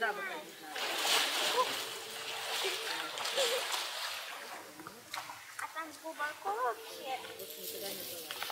сюда выходить надо. А там глубоко вообще? Вот никогда не было.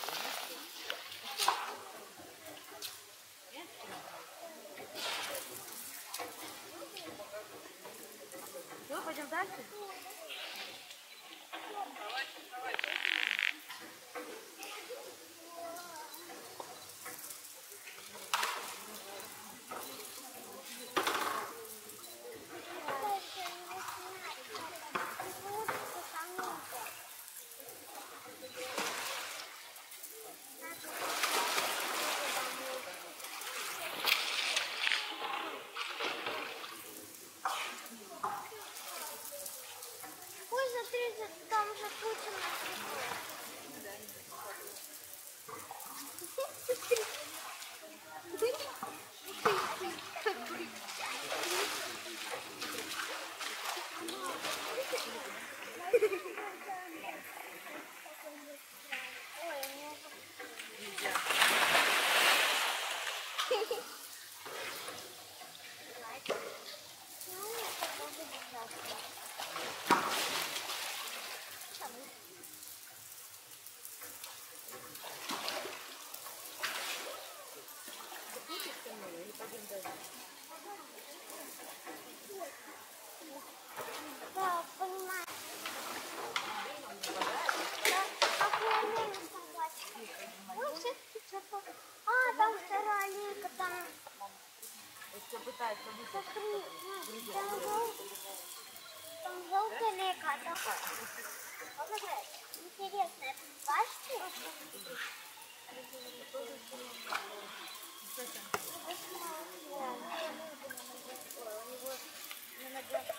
пытается высадить. Там желтая такая. Вот такая интересная башня. У него на глазах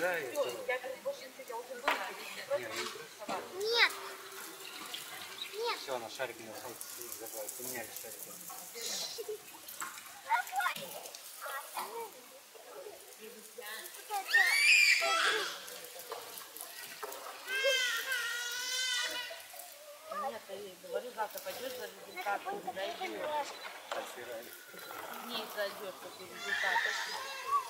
играет. Нет. Нет. Все, она шарик не забрала. Поменяли шарик. Нет, говорю, завтра пойдешь за результатом, зайдешь. Не зайдешь, как результат.